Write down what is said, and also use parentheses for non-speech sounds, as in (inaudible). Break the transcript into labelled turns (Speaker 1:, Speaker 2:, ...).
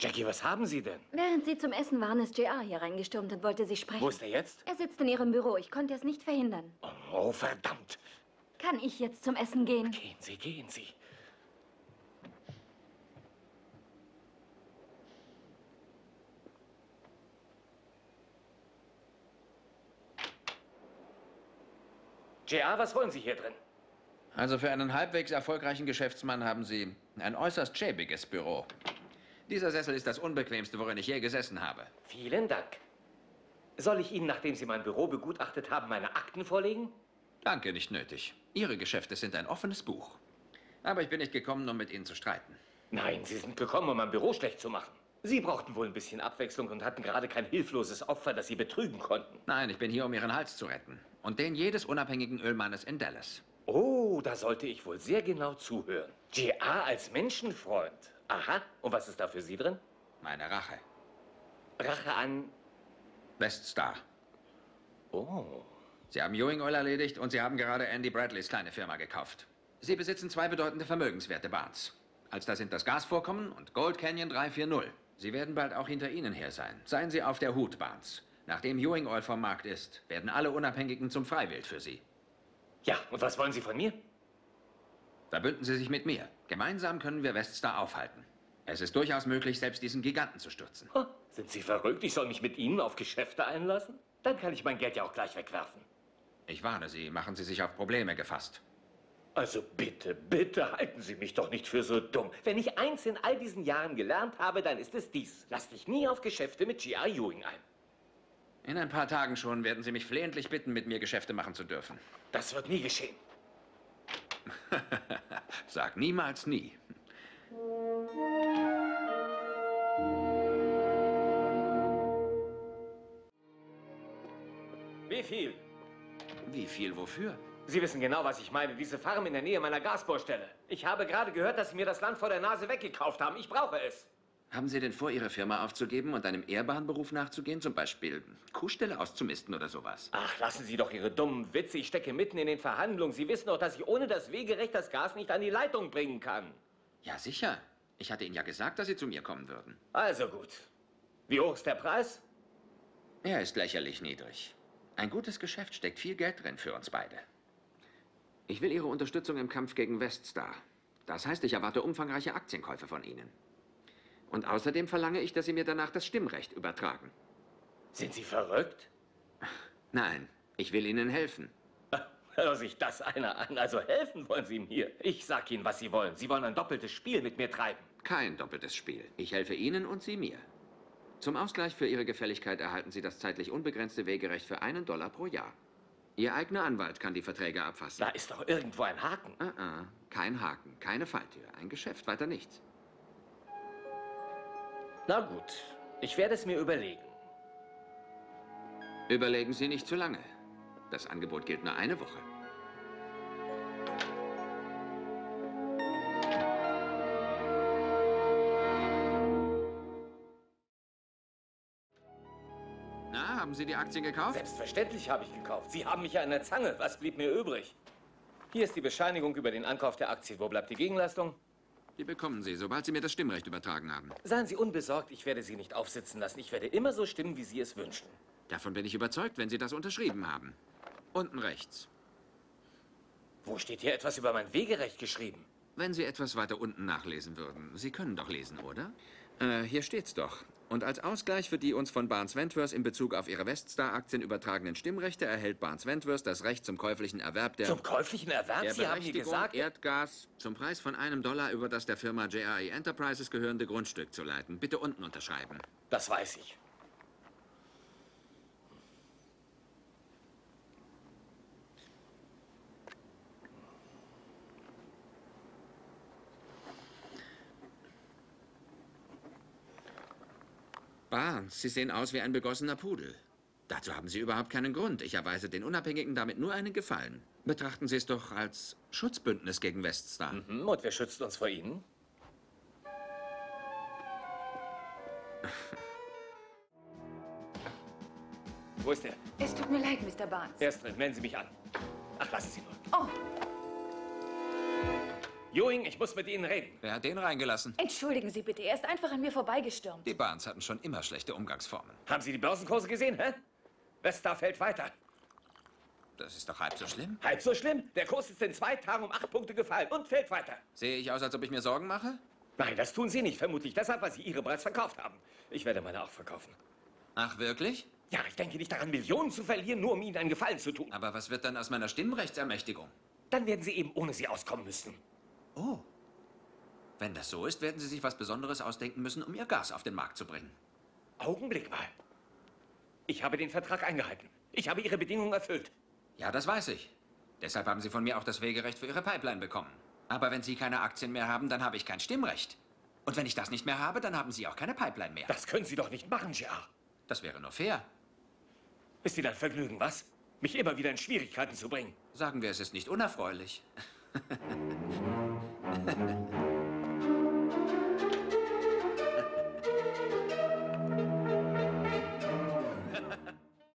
Speaker 1: Jackie, was haben Sie denn?
Speaker 2: Während Sie zum Essen waren, ist JR hier reingestürmt und wollte Sie sprechen.
Speaker 1: Wo ist er jetzt?
Speaker 2: Er sitzt in Ihrem Büro. Ich konnte es nicht verhindern.
Speaker 1: Oh, verdammt.
Speaker 2: Kann ich jetzt zum Essen gehen?
Speaker 1: Gehen Sie, gehen Sie. JR, was wollen Sie hier drin?
Speaker 3: Also für einen halbwegs erfolgreichen Geschäftsmann haben Sie ein äußerst schäbiges Büro. Dieser Sessel ist das unbequemste, worin ich je gesessen habe.
Speaker 1: Vielen Dank. Soll ich Ihnen, nachdem Sie mein Büro begutachtet haben, meine Akten vorlegen?
Speaker 3: Danke, nicht nötig. Ihre Geschäfte sind ein offenes Buch. Aber ich bin nicht gekommen, um mit Ihnen zu streiten.
Speaker 1: Nein, Sie sind gekommen, um mein Büro schlecht zu machen. Sie brauchten wohl ein bisschen Abwechslung und hatten gerade kein hilfloses Opfer, das Sie betrügen konnten.
Speaker 3: Nein, ich bin hier, um Ihren Hals zu retten. Und den jedes unabhängigen Ölmannes in Dallas.
Speaker 1: Oh, da sollte ich wohl sehr genau zuhören. GA als Menschenfreund. Aha, und was ist da für Sie drin?
Speaker 3: Meine Rache.
Speaker 1: Rache an...
Speaker 3: Weststar.
Speaker 1: Oh.
Speaker 3: Sie haben Ewing Oil erledigt und Sie haben gerade Andy Bradleys kleine Firma gekauft. Sie besitzen zwei bedeutende Vermögenswerte, Barnes. Als da sind das Gasvorkommen und Gold Canyon 340. Sie werden bald auch hinter Ihnen her sein. Seien Sie auf der Hut, Barnes. Nachdem Ewing Oil vom Markt ist, werden alle Unabhängigen zum Freiwild für Sie.
Speaker 1: Ja, und was wollen Sie von mir?
Speaker 3: Verbünden Sie sich mit mir. Gemeinsam können wir Weststar aufhalten. Es ist durchaus möglich, selbst diesen Giganten zu stürzen.
Speaker 1: Oh, sind Sie verrückt? Ich soll mich mit Ihnen auf Geschäfte einlassen? Dann kann ich mein Geld ja auch gleich wegwerfen.
Speaker 3: Ich warne Sie, machen Sie sich auf Probleme gefasst.
Speaker 1: Also bitte, bitte halten Sie mich doch nicht für so dumm. Wenn ich eins in all diesen Jahren gelernt habe, dann ist es dies. Lass dich nie auf Geschäfte mit G.R. Ewing ein.
Speaker 3: In ein paar Tagen schon werden Sie mich flehentlich bitten, mit mir Geschäfte machen zu dürfen.
Speaker 1: Das wird nie geschehen. (laughs)
Speaker 3: Sag niemals nie.
Speaker 1: Wie viel?
Speaker 3: Wie viel wofür?
Speaker 1: Sie wissen genau, was ich meine. Diese Farm in der Nähe meiner Gasbohrstelle. Ich habe gerade gehört, dass Sie mir das Land vor der Nase weggekauft haben. Ich brauche es.
Speaker 3: Haben Sie denn vor, Ihre Firma aufzugeben und einem Ehrbahnberuf nachzugehen? Zum Beispiel Kuhställe auszumisten oder sowas?
Speaker 1: Ach, lassen Sie doch Ihre dummen Witze. Ich stecke mitten in den Verhandlungen. Sie wissen doch, dass ich ohne das Wegerecht das Gas nicht an die Leitung bringen kann.
Speaker 3: Ja, sicher. Ich hatte Ihnen ja gesagt, dass Sie zu mir kommen würden.
Speaker 1: Also gut. Wie hoch ist der Preis?
Speaker 3: Er ist lächerlich niedrig. Ein gutes Geschäft steckt viel Geld drin für uns beide. Ich will Ihre Unterstützung im Kampf gegen Weststar. Das heißt, ich erwarte umfangreiche Aktienkäufe von Ihnen. Und außerdem verlange ich, dass Sie mir danach das Stimmrecht übertragen.
Speaker 1: Sind Sie verrückt?
Speaker 3: Nein, ich will Ihnen helfen.
Speaker 1: Hör sich das einer an. Also helfen wollen Sie mir. Ich sag Ihnen, was Sie wollen. Sie wollen ein doppeltes Spiel mit mir treiben.
Speaker 3: Kein doppeltes Spiel. Ich helfe Ihnen und Sie mir. Zum Ausgleich für Ihre Gefälligkeit erhalten Sie das zeitlich unbegrenzte Wegerecht für einen Dollar pro Jahr. Ihr eigener Anwalt kann die Verträge abfassen.
Speaker 1: Da ist doch irgendwo ein Haken.
Speaker 3: Uh -uh. Kein Haken, keine Falltür. Ein Geschäft, weiter nichts.
Speaker 1: Na gut, ich werde es mir überlegen.
Speaker 3: Überlegen Sie nicht zu lange. Das Angebot gilt nur eine Woche. Na, haben Sie die Aktien gekauft?
Speaker 1: Selbstverständlich habe ich gekauft. Sie haben mich ja an der Zange. Was blieb mir übrig? Hier ist die Bescheinigung über den Ankauf der Aktie. Wo bleibt die Gegenleistung?
Speaker 3: Die bekommen Sie, sobald Sie mir das Stimmrecht übertragen haben.
Speaker 1: Seien Sie unbesorgt, ich werde Sie nicht aufsitzen lassen. Ich werde immer so stimmen, wie Sie es wünschen.
Speaker 3: Davon bin ich überzeugt, wenn Sie das unterschrieben haben. Unten rechts.
Speaker 1: Wo steht hier etwas über mein Wegerecht geschrieben?
Speaker 3: Wenn Sie etwas weiter unten nachlesen würden. Sie können doch lesen, oder? Äh, hier steht's doch. Und als Ausgleich für die uns von Barnes Ventures in Bezug auf ihre Weststar-Aktien übertragenen Stimmrechte erhält Barnes Ventures das Recht zum käuflichen Erwerb der...
Speaker 1: Zum käuflichen Erwerb?
Speaker 3: der
Speaker 1: Sie haben
Speaker 3: Berechtigung,
Speaker 1: gesagt...
Speaker 3: Erdgas zum Preis von einem Dollar über das der Firma JRE Enterprises gehörende Grundstück zu leiten. Bitte unten unterschreiben.
Speaker 1: Das weiß ich.
Speaker 3: Barnes, Sie sehen aus wie ein begossener Pudel. Dazu haben Sie überhaupt keinen Grund. Ich erweise den Unabhängigen damit nur einen Gefallen. Betrachten Sie es doch als Schutzbündnis gegen Weststar.
Speaker 1: Mhm, und wer schützt uns vor Ihnen? (laughs) Wo ist er?
Speaker 2: Es tut mir leid, Mr. Barnes.
Speaker 1: Er ist drin. Melden Sie mich an. Ach, lassen Sie nur. Ewing, ich muss mit Ihnen reden.
Speaker 3: Wer hat den reingelassen?
Speaker 4: Entschuldigen Sie bitte, er ist einfach an mir vorbeigestürmt.
Speaker 3: Die Barnes hatten schon immer schlechte Umgangsformen.
Speaker 1: Haben Sie die Börsenkurse gesehen, hä? Vesta fällt weiter.
Speaker 3: Das ist doch halb so schlimm.
Speaker 1: Halb so schlimm. Der Kurs ist in zwei Tagen um acht Punkte gefallen und fällt weiter.
Speaker 3: Sehe ich aus, als ob ich mir Sorgen mache?
Speaker 1: Nein, das tun Sie nicht. Vermutlich deshalb, weil Sie Ihre bereits verkauft haben. Ich werde meine auch verkaufen.
Speaker 3: Ach, wirklich?
Speaker 1: Ja, ich denke nicht daran, Millionen zu verlieren, nur um Ihnen einen Gefallen zu tun.
Speaker 3: Aber was wird dann aus meiner Stimmrechtsermächtigung?
Speaker 1: Dann werden Sie eben ohne sie auskommen müssen.
Speaker 3: Oh. Wenn das so ist, werden Sie sich was Besonderes ausdenken müssen, um Ihr Gas auf den Markt zu bringen.
Speaker 1: Augenblick mal. Ich habe den Vertrag eingehalten. Ich habe Ihre Bedingungen erfüllt.
Speaker 3: Ja, das weiß ich. Deshalb haben Sie von mir auch das Wegerecht für Ihre Pipeline bekommen. Aber wenn Sie keine Aktien mehr haben, dann habe ich kein Stimmrecht. Und wenn ich das nicht mehr habe, dann haben Sie auch keine Pipeline mehr.
Speaker 1: Das können Sie doch nicht machen, J.R.
Speaker 3: Das wäre nur fair.
Speaker 1: Ist Ihnen ein Vergnügen, was? Mich immer wieder in Schwierigkeiten zu bringen.
Speaker 3: Sagen wir, es ist nicht unerfreulich. (laughs) Ha ha ha.